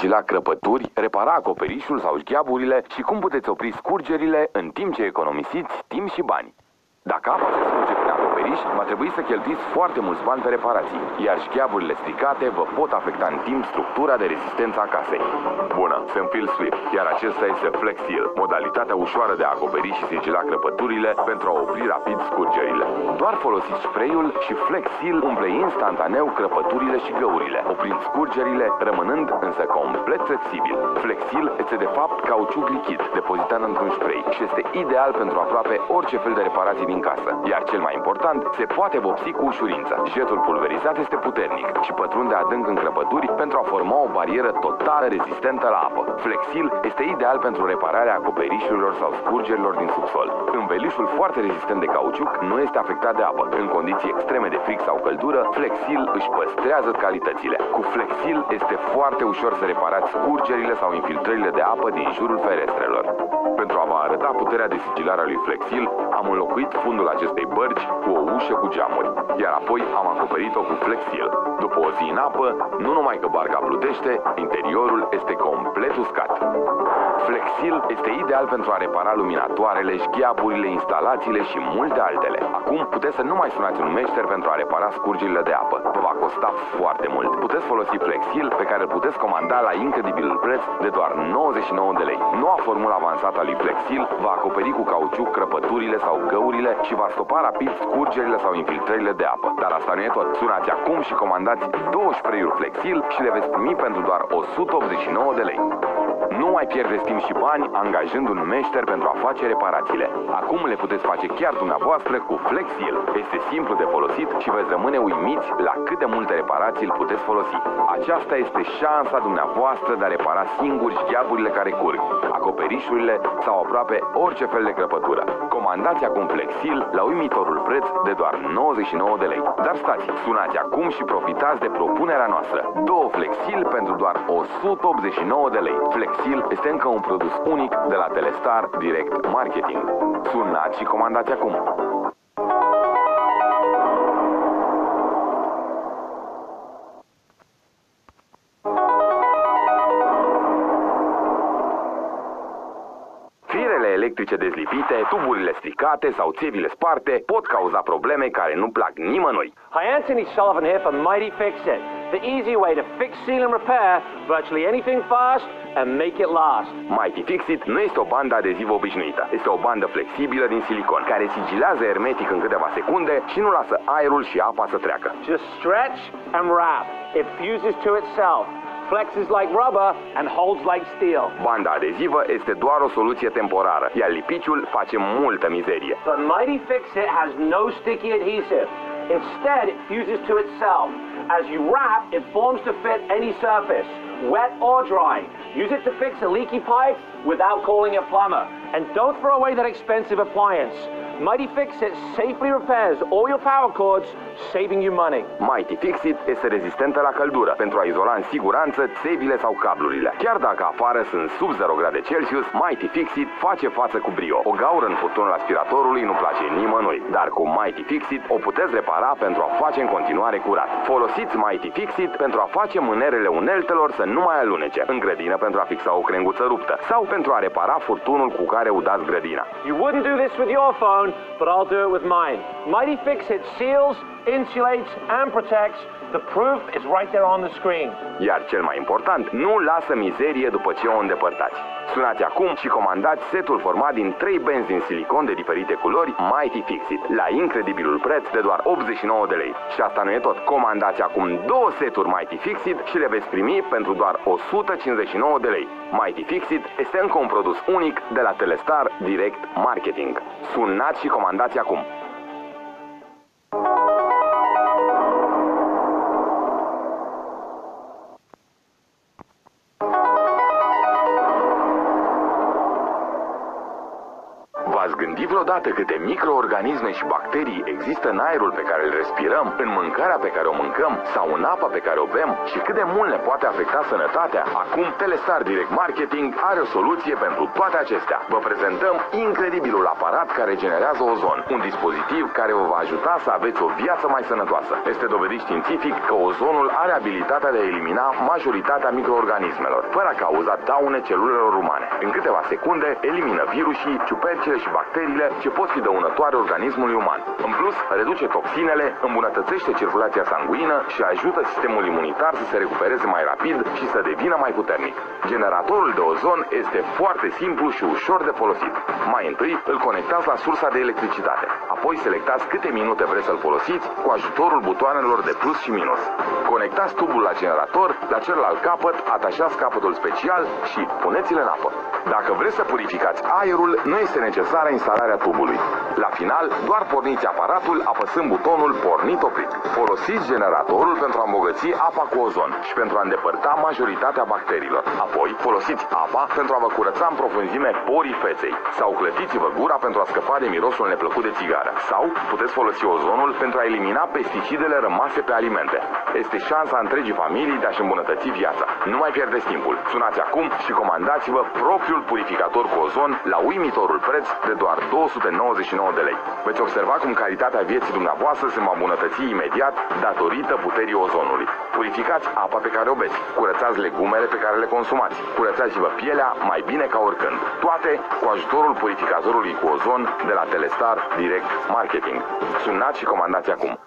sigila crăpături, repara acoperișul sau șgheaburile și cum puteți opri scurgerile în timp ce economisiți timp și bani. Dacă apa se scurge prin acoperiș, va trebui să cheltuiți foarte mulți bani pe reparații, iar șgheaburile stricate vă pot afecta în timp structura de rezistență a casei. Bună, sunt Phil Swift, iar acesta este Flex Seal, modalitatea ușoară de a acoperi și sigila crăpăturile pentru a opri rapid scurgerile. Doar folosiți spray-ul și Flex Seal umple instantaneu crăpăturile și găurile, oprind scurgerile, rămânând însă complet flexibil. Flex Seal este de fapt cauciuc lichid, depozitat într-un spray și este ideal pentru aproape orice fel de reparații din casă. Iar cel mai important, se poate vopsi cu ușurință. Jetul pulverizat este puternic și pătrunde adânc în crăpături pentru a forma o barieră totală rezistentă la apă. Flexil este ideal pentru repararea acoperișurilor sau scurgerilor din subsol. Învelișul foarte rezistent de cauciuc nu este afectat de apă. În condiții extreme de frig sau căldură, Flexil își păstrează calitățile. Cu Flexil este foarte ușor să reparați scurgerile sau infiltrările de apă din jurul ferestrelor. Pentru a vă arăta puterea de sigilare a lui Flexil, am înlocuit fundul acestei bărgi cu o ușă cu geamuri, iar apoi am acoperit-o cu Flexil. După o zi în apă, nu numai că barca plutește, interiorul este complet uscat. Flexil este ideal pentru a repara luminatoarele, șgheaburile, instalațiile și multe altele. Acum puteți să nu mai sunați un meșter pentru a repara scurgerile de apă. Vă va costa foarte mult. Puteți folosi Flexil pe care îl puteți comanda la incredibilul preț de doar 99 de lei. Noua formulă avansată a lui Flexil va acoperi cu cauciuc crăpăturile sau găurile și va stopa rapid scurgerile sau infiltrările de apă. Dar asta nu e tot. Sunați acum și comandați 2 spray-uri Flexil și le veți primi pentru doar 189 de lei. Nu mai pierdeți timp și bani angajând un meșter pentru a face reparațiile. Acum le puteți face chiar dumneavoastră cu Flexil. Este simplu de folosit și veți rămâne uimiți la cât de multe reparații îl puteți folosi. Aceasta este șansa dumneavoastră de a repara singuri șgheaburile care curg, acoperișurile sau aproape orice fel de crăpătură. Comandați acum Flexil la uimitorul preț de doar 99 de lei. Dar stați, sunați acum și profitați de propunerea noastră. Două Flexil pentru doar 189 de lei. Flexil este încă un produs unic de la Telestar Direct Marketing. Sunați și comandați acum! Firele electrice dezlipite, tuburile stricate sau țevile sparte pot cauza probleme care nu plac nimănui. Hi, Anthony Sullivan here for Mighty Fix It. The easy way to fix, seal and repair virtually anything fast and make it last. Mighty Fixit nu este o bandă adezivă obișnuită. Este o bandă flexibilă din silicon, care sigilează hermetic în câteva secunde și nu lasă aerul și apa să treacă. Just stretch and wrap. It fuses to itself, flexes like rubber and holds like steel. Banda adezivă este doar o soluție temporară, iar lipiciul face multă mizerie. But Mighty Fix It has no sticky adhesive. Instead, it fuses to itself. As you wrap, it forms to fit any surface, wet or dry. Use it to fix a leaky pipe without calling a plumber. And don't throw away that expensive appliance. Mighty Fix It safely repairs all your power cords, saving you money. Mighty Fixit este rezistentă la căldură pentru a izola în siguranță țevile sau cablurile. Chiar dacă afară sunt sub 0 grade Celsius, Mighty Fixit face față cu brio. O gaură în furtunul aspiratorului nu place nimănui, dar cu Mighty Fixit o puteți repara pentru a face în continuare curat. Folosiți Mighty Fixit pentru a face mânerele uneltelor să nu mai alunece, în grădină pentru a fixa o crenguță ruptă sau pentru a repara furtunul cu care udați grădina. You wouldn't do this with your phone, but I'll do it with mine. Mighty Fix It seals, insulates, and protects. The proof is right there on the screen. Iar cel mai important, nu lasă mizerie după ce o îndepărtați. Sunați acum și comandați setul format din 3 benzi din silicon de diferite culori Mighty Fixit la incredibilul preț de doar 89 de lei. Și asta nu e tot. Comandați acum două seturi Mighty Fixit și le veți primi pentru doar 159 de lei. Mighty Fixit este încă un produs unic de la Telestar Direct Marketing. Sunați și comandați acum. Gândit vreodată câte microorganisme și bacterii există în aerul pe care îl respirăm, în mâncarea pe care o mâncăm sau în apa pe care o bem și cât de mult ne poate afecta sănătatea? Acum Telestar Direct Marketing are o soluție pentru toate acestea. Vă prezentăm incredibilul aparat care generează ozon, un dispozitiv care vă va ajuta să aveți o viață mai sănătoasă. Este dovedit științific că ozonul are abilitatea de a elimina majoritatea microorganismelor, fără a cauza daune celulelor umane. În câteva secunde elimină virusii, ciupercile și bacteriile ce pot fi dăunătoare organismului uman. În plus, reduce toxinele, îmbunătățește circulația sanguină și ajută sistemul imunitar să se recupereze mai rapid și să devină mai puternic. Generatorul de ozon este foarte simplu și ușor de folosit. Mai întâi îl conectați la sursa de electricitate. Apoi selectați câte minute vreți să-l folosiți cu ajutorul butoanelor de plus și minus. Conectați tubul la generator, la celălalt capăt atașați capătul special și puneți-l în apă. Dacă vreți să purificați aerul, nu este necesară instalarea tubului. La final, doar porniți aparatul apăsând butonul pornit oprit. Folosiți generatorul pentru a îmbogăți apa cu ozon și pentru a îndepărta majoritatea bacteriilor. Apoi, folosiți apa pentru a vă curăța în profunzime porii feței. Sau clătiți-vă gura pentru a scăpa de mirosul neplăcut de țigară. Sau puteți folosi ozonul pentru a elimina pesticidele rămase pe alimente. Este șansa întregii familii de a-și îmbunătăți viața. Nu mai pierdeți timpul. Sunați acum și comandați-vă propriul purificator cu ozon la uimitorul preț de doar 299 de lei. Veți observa cum calitatea vieții dumneavoastră se va îmbunătăți imediat datorită puterii ozonului. Purificați apa pe care o beți, curățați legumele pe care le consumați, curățați-vă pielea mai bine ca oricând. Toate cu ajutorul purificatorului cu ozon de la Telestar Direct Marketing. Sunați și comandați acum.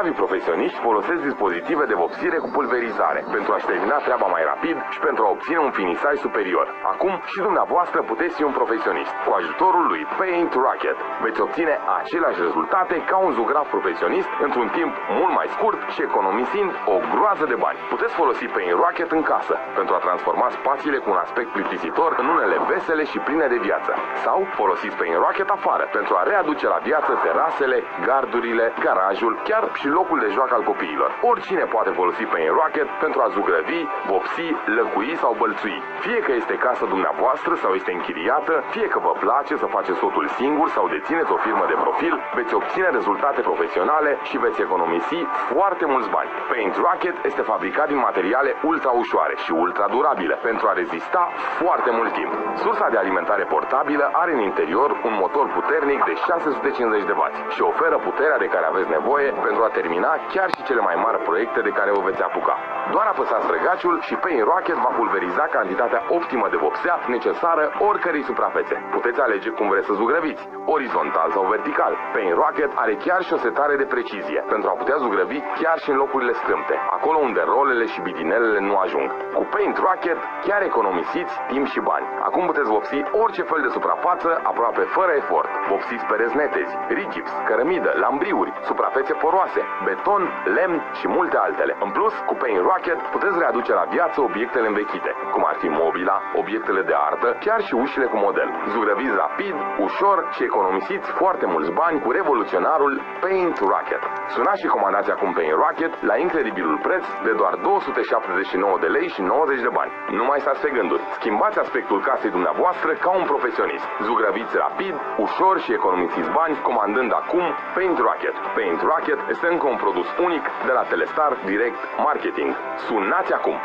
Zugravii profesioniști folosesc dispozitive de vopsire cu pulverizare pentru a-și termina treaba mai rapid și pentru a obține un finisaj superior. Acum și dumneavoastră puteți fi un profesionist. Cu ajutorul lui Paint Rocket veți obține aceleași rezultate ca un zugrav profesionist într-un timp mult mai scurt și economisind o groază de bani. Puteți folosi Paint Rocket în casă pentru a transforma spațiile cu un aspect plictisitor în unele vesele și pline de viață. Sau folosiți Paint Rocket afară pentru a readuce la viață terasele, gardurile, garajul, chiar și locul de joacă al copiilor. Oricine poate folosi Paint Rocket pentru a zugrăvi, vopsi, lăcui sau bălțui. Fie că este casa dumneavoastră sau este închiriată, fie că vă place să faceți totul singur sau dețineți o firmă de profil, veți obține rezultate profesionale și veți economisi foarte mulți bani. Paint Rocket este fabricat din materiale ultra ușoare și ultra durabile pentru a rezista foarte mult timp. Sursa de alimentare portabilă are în interior un motor puternic de 650 de W și oferă puterea de care aveți nevoie pentru a termina chiar și cele mai mari proiecte de care vă veți apuca. Doar apăsați răgaciul și Paint Rocket va pulveriza cantitatea optimă de vopsea necesară oricărei suprafețe. Puteți alege cum vreți să zugrăviți, orizontal sau vertical. Paint Rocket are chiar și o setare de precizie pentru a putea zugrăvi chiar și în locurile strâmte, acolo unde rolele și bidinelele nu ajung. Cu Paint Rocket chiar economisiți timp și bani. Acum puteți vopsi orice fel de suprafață aproape fără efort. Vopsiți pereți netezi, rigips, cărămidă, lambriuri, suprafețe poroase, beton, lemn și multe altele. În plus, cu Paint Rocket puteți readuce la viață obiectele învechite, cum ar fi mobila, obiectele de artă, chiar și ușile cu model. Zugrăviți rapid, ușor și economisiți foarte mulți bani cu revoluționarul Paint Rocket. Sunați și comandați acum Paint Rocket la incredibilul preț de doar 279 de lei și 90 de bani. Nu mai stați pe gânduri. Schimbați aspectul casei dumneavoastră ca un profesionist. Zugrăviți rapid, ușor și economisiți bani comandând acum Paint Rocket. Paint Rocket este încă un produs unic de la Telestar Direct Marketing. Sunați acum!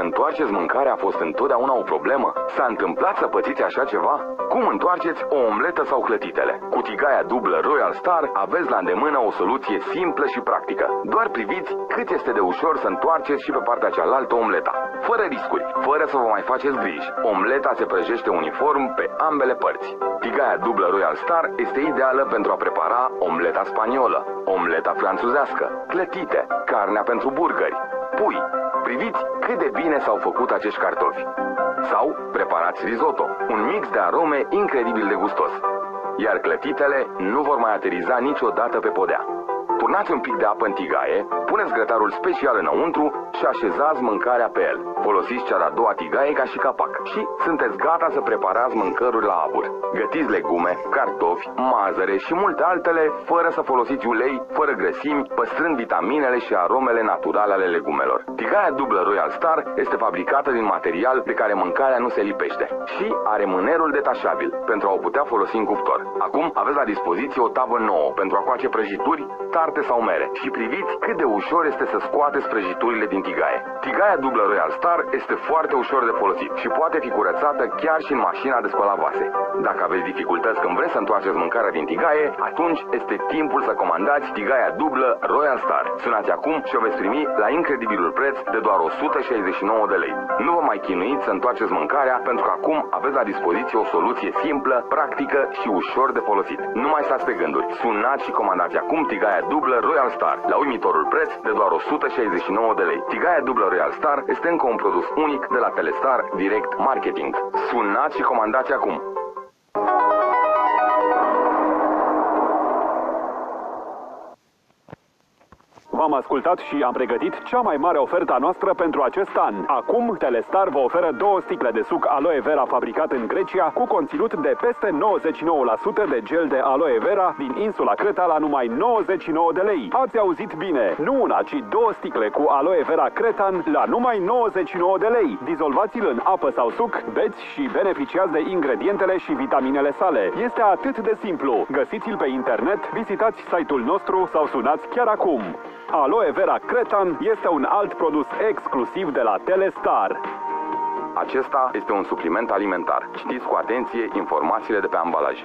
Întoarceți mâncarea a fost întotdeauna o problemă? S-a întâmplat să pățiți așa ceva? Cum întoarceți o omletă sau clătitele? Cu tigaia dublă Royal Star aveți la îndemână o soluție simplă și practică. Doar priviți cât este de ușor să întoarceți și pe partea cealaltă omleta. Fără riscuri, fără să vă mai faceți griji. Omleta se prăjește uniform pe ambele părți. Tigaia dublă Royal Star este ideală pentru a prepara omleta spaniolă, omleta franțuzească, clătite, carnea pentru burgeri, pui, Priviți cât de bine s-au făcut acești cartofi. Sau preparați risotto, un mix de arome incredibil de gustos. Iar clătitele nu vor mai ateriza niciodată pe podea. Turnați un pic de apă în tigaie, puneți grătarul special înăuntru și așezați mâncarea pe el. Folosiți cea de-a doua tigaie ca și capac. Și sunteți gata să preparați mâncăruri la abur. Gătiți legume, cartofi, mazăre și multe altele, fără să folosiți ulei, fără grăsimi, păstrând vitaminele și aromele naturale ale legumelor. Tigaia dublă Royal Star este fabricată din material de care mâncarea nu se lipește și are mânerul detașabil pentru a o putea folosi în cuptor. Acum aveți la dispoziție o tavă nouă pentru a coace prăjituri, tarte sau mere și priviți cât de ușor este să scoateți prăjiturile din tigaie. Tigaia dublă Royal Star este foarte ușor de folosit și poate fi curățată chiar și în mașina de spălat vase. Dacă aveți dificultăți când vreți să întoarceți mâncarea din tigaie, atunci este timpul să comandați tigaia dublă Royal Star. Sunați acum și o veți primi la incredibilul preț de doar 169 de lei. Nu vă mai chinuiți să întoarceți mâncarea pentru că acum aveți la dispoziție o soluție simplă, practică și ușor de folosit. Nu mai stați pe gânduri. Sunați și comandați acum tigaia dublă Royal Star la uimitorul preț de doar 169 de lei. Tigaia dublă Royal Star este încă un produs unic de la Telestar Direct Marketing. Sunați și comandați acum. V-am ascultat și am pregătit cea mai mare ofertă a noastră pentru acest an. Acum, Telestar vă oferă două sticle de suc aloe vera fabricat în Grecia cu conținut de peste 99% de gel de aloe vera din insula Creta la numai 99 de lei. Ați auzit bine! Nu una, ci două sticle cu aloe vera Cretan la numai 99 de lei. Dizolvați-l în apă sau suc, beți și beneficiați de ingredientele și vitaminele sale. Este atât de simplu. Găsiți-l pe internet, vizitați site-ul nostru sau sunați chiar acum. Aloe Vera Cretan este un alt produs exclusiv de la Telestar. Acesta este un supliment alimentar. Citiți cu atenție informațiile de pe ambalaj.